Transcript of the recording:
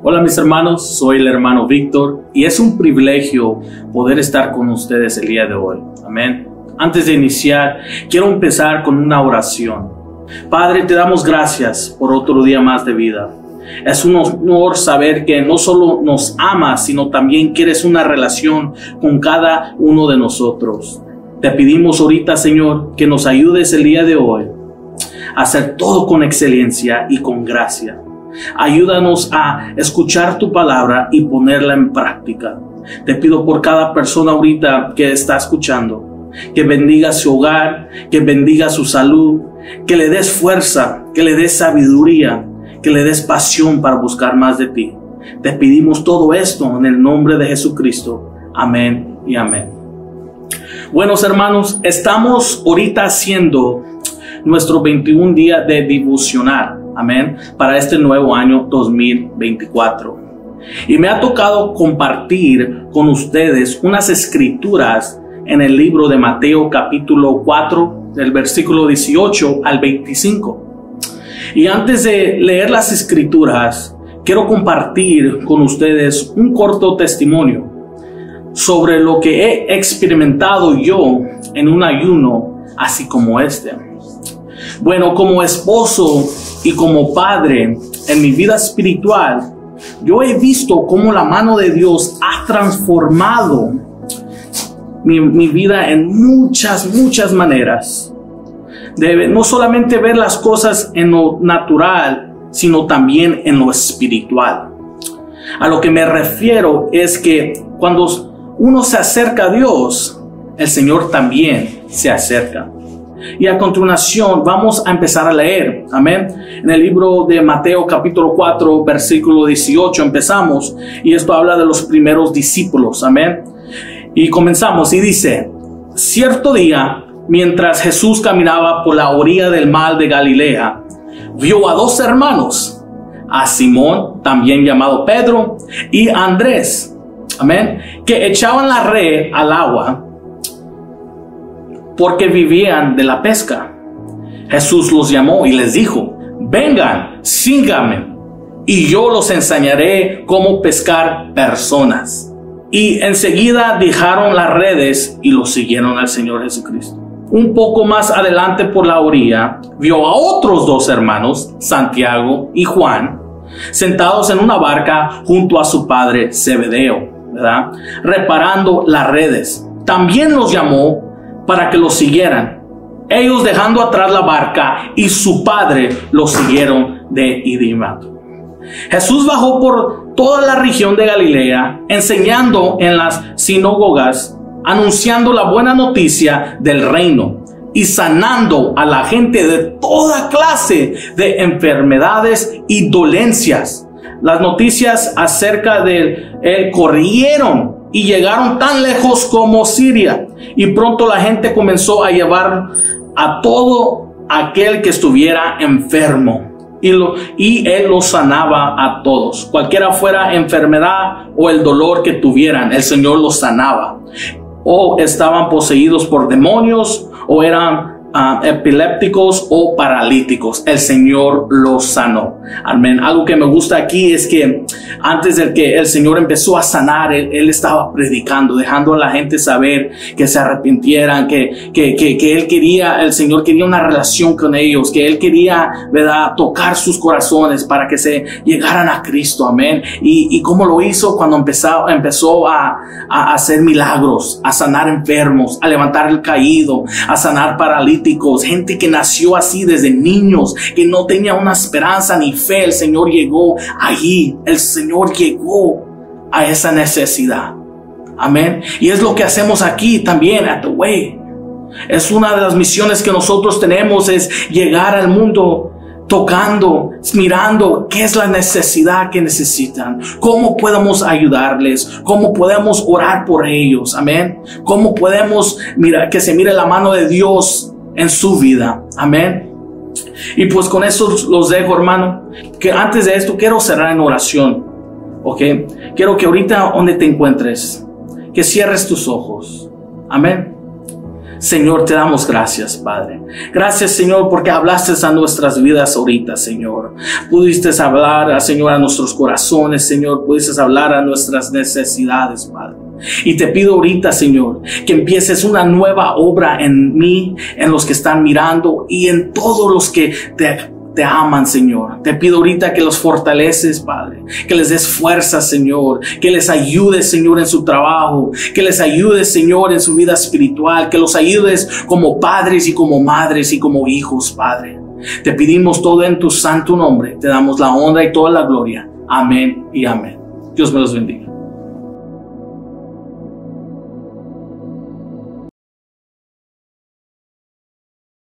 Hola mis hermanos, soy el hermano Víctor y es un privilegio poder estar con ustedes el día de hoy. Amén. Antes de iniciar, quiero empezar con una oración. Padre, te damos gracias por otro día más de vida. Es un honor saber que no solo nos amas, sino también quieres una relación con cada uno de nosotros. Te pedimos ahorita, Señor, que nos ayudes el día de hoy a hacer todo con excelencia y con gracia. Ayúdanos a escuchar tu palabra y ponerla en práctica. Te pido por cada persona ahorita que está escuchando, que bendiga su hogar, que bendiga su salud, que le des fuerza, que le des sabiduría, que le des pasión para buscar más de ti. Te pedimos todo esto en el nombre de Jesucristo. Amén y amén. Buenos hermanos, estamos ahorita haciendo nuestro 21 día de devocional. Amén. Para este nuevo año 2024. Y me ha tocado compartir con ustedes unas escrituras en el libro de Mateo capítulo 4, del versículo 18 al 25. Y antes de leer las escrituras, quiero compartir con ustedes un corto testimonio sobre lo que he experimentado yo en un ayuno así como este. Bueno, como esposo y como padre en mi vida espiritual, yo he visto cómo la mano de Dios ha transformado mi, vida en muchas, muchas maneras. Debe no solamente ver las cosas en lo natural, sino también en lo espiritual. A lo que me refiero es que cuando uno se acerca a Dios, el Señor también se acerca. Y a continuación vamos a empezar a leer, amén. En el libro de Mateo capítulo 4, versículo 18 empezamos. Y esto habla de los primeros discípulos, amén. Y comenzamos. Y dice, cierto día, mientras Jesús caminaba por la orilla del mar de Galilea, vio a dos hermanos, a Simón, también llamado Pedro, y a Andrés, amén, que echaban la red al agua porque vivían de la pesca. Jesús los llamó y les dijo, vengan, síganme, y yo los enseñaré cómo pescar personas. Y enseguida dejaron las redes y los siguieron al Señor Jesucristo. Un poco más adelante por la orilla, vio a otros dos hermanos, Santiago y Juan, sentados en una barca junto a su padre Zebedeo, ¿verdad? Reparando las redes. También los llamó para que lo siguieran. Ellos dejando atrás la barca y su padre los siguieron de inmediato. Jesús bajó por toda la región de Galilea, enseñando en las sinagogas, anunciando la buena noticia del reino y sanando a la gente de toda clase de enfermedades y dolencias. Las noticias acerca de él corrieron y llegaron tan lejos como Siria. Y pronto la gente comenzó a llevar a todo aquel que estuviera enfermo. Y, él los sanaba a todos. Cualquiera fuera enfermedad o el dolor que tuvieran, el Señor los sanaba. O estaban poseídos por demonios o eran epilépticos o paralíticos. El Señor los sanó. Amén. Algo que me gusta aquí es que antes de que el Señor empezó a sanar, Él, estaba predicando, dejando a la gente saber que se arrepintieran, que, que, que, Él quería, el Señor quería una relación con ellos, que Él quería, ¿verdad?, tocar sus corazones para que se llegaran a Cristo. Amén. Y, y cómo lo hizo cuando empezó, empezó a, a hacer milagros, a sanar enfermos, a levantar el caído, a sanar gente que nació así desde niños, que no tenía una esperanza ni fe. El Señor llegó allí, el Señor llegó a esa necesidad. Amén. Y es lo que hacemos aquí también, at the way. Es una de las misiones que nosotros tenemos, es llegar al mundo tocando, mirando qué es la necesidad que necesitan, cómo podemos ayudarles, cómo podemos orar por ellos, amén, cómo podemos mirar que se mire la mano de Dios en su vida. Amén. Y pues con eso los dejo, hermano. Que antes de esto quiero cerrar en oración. Ok. Quiero que ahorita donde te encuentres, que cierres tus ojos. Amén. Señor, te damos gracias, Padre. Gracias, Señor, porque hablaste a nuestras vidas ahorita, Señor. Pudiste hablar, Señor, a nuestros corazones, Señor. Pudiste hablar a nuestras necesidades, Padre. Y te pido ahorita, Señor, que empieces una nueva obra en mí, en los que están mirando y en todos los que te te aman, Señor. Te pido ahorita que los fortaleces, Padre. Que les des fuerza, Señor. Que les ayudes, Señor, en su trabajo. Que les ayudes, Señor, en su vida espiritual. Que los ayudes como padres y como madres y como hijos, Padre. Te pedimos todo en tu santo nombre. Te damos la honra y toda la gloria. Amén y amén. Dios me los bendiga.